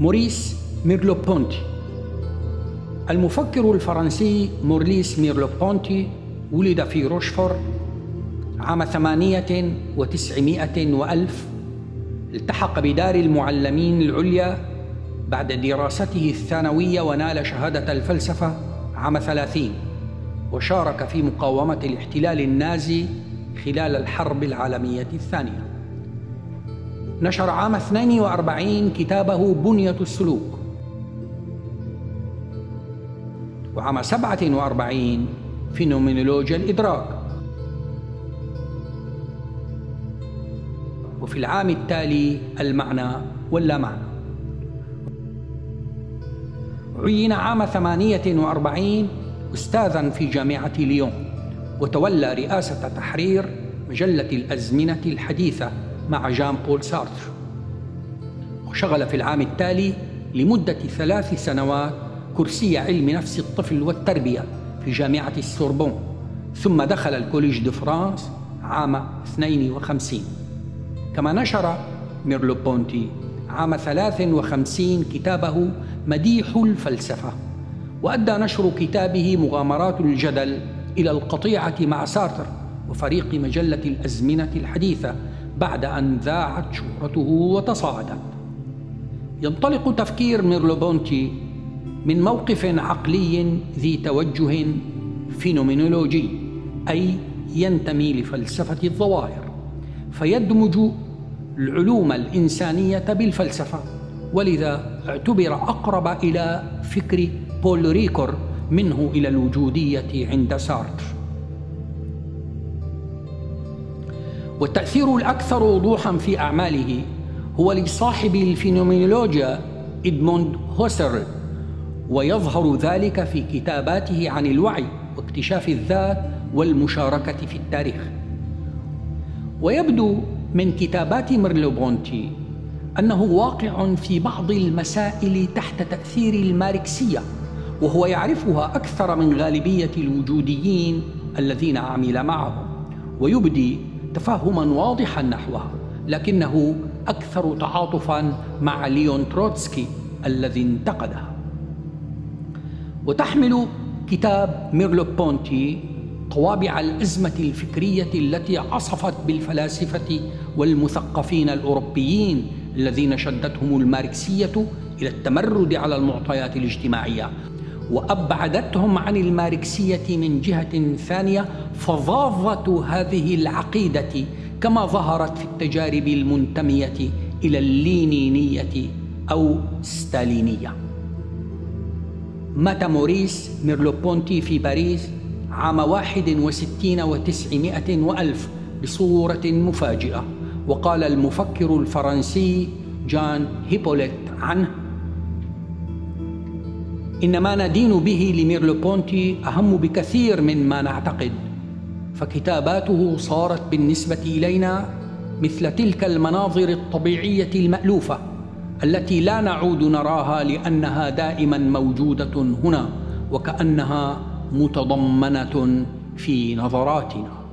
موريس ميرلو-بونتي. المفكر الفرنسي موريس ميرلو-بونتي ولد في روشفور عام ثمانية وتسعمائة وألف. التحق بدار المعلمين العليا بعد دراسته الثانوية ونال شهادة الفلسفة عام ثلاثين وشارك في مقاومة الاحتلال النازي خلال الحرب العالمية الثانية. نشر عام 42 كتابه بنية السلوك. وعام 47 فينومينولوجيا الإدراك. وفي العام التالي المعنى واللا معنى عين عام 48 أستاذا في جامعة ليون وتولى رئاسة تحرير مجلة الأزمنة الحديثة مع جان بول سارتر وشغل في العام التالي لمدة ثلاث سنوات كرسي علم نفس الطفل والتربية في جامعة السوربون ثم دخل الكوليج دو فرانس عام 52 كما نشر ميرلو بونتي عام 53 كتابه مديح الفلسفة وأدى نشر كتابه مغامرات الجدل إلى القطيعة مع سارتر وفريق مجلة الأزمنة الحديثة بعد أن ذاعت شهرته وتصاعدت. ينطلق تفكير ميرلو-بونتي من موقف عقلي ذي توجه فينومينولوجي أي ينتمي لفلسفة الظواهر فيدمج العلوم الإنسانية بالفلسفة. ولذا اعتبر أقرب إلى فكر بول ريكور منه إلى الوجودية عند سارتر. والتأثير الأكثر وضوحا في أعماله هو لصاحب الفينومينولوجيا إدموند هوسرل ويظهر ذلك في كتاباته عن الوعي واكتشاف الذات والمشاركة في التاريخ. ويبدو من كتابات ميرلو-بونتي أنه واقع في بعض المسائل تحت تأثير الماركسية وهو يعرفها أكثر من غالبية الوجوديين الذين عمل معهم ويبدي تفهما واضحا نحوها لكنه أكثر تعاطفا مع ليون تروتسكي الذي انتقدها. وتحمل كتابات ميرلو بونتي طوابع الأزمة الفكرية التي عصفت بالفلاسفة والمثقفين الأوروبيين الذين شدتهم الماركسية إلى التمرد على المعطيات الاجتماعية. وأبعدتهم عن الماركسية من جهة ثانية فظاظة هذه العقيدة كما ظهرت في التجارب المنتمية إلى اللينينية أو الستالينية. مات موريس ميرلو-بونتي في باريس عام واحد وستين وتسعمائة وألف بصورة مفاجئة وقال المفكر الفرنسي جان هيبوليت عنه إن ما ندين به لميرلو بونتي أهم بكثير من ما نعتقد. فكتاباته صارت بالنسبة إلينا مثل تلك المناظر الطبيعية المألوفة التي لا نعود نراها لأنها دائما موجودة هنا وكأنها متضمنة في نظراتنا.